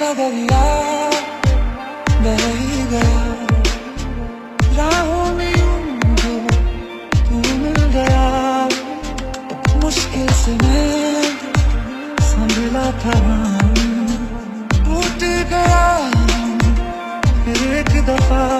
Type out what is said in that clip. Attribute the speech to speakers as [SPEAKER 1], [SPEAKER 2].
[SPEAKER 1] कदर या बह गया राहों
[SPEAKER 2] में उनको तू मिल गया मुश्किल से मैं
[SPEAKER 1] संभला था टूट गया फिर एक दफा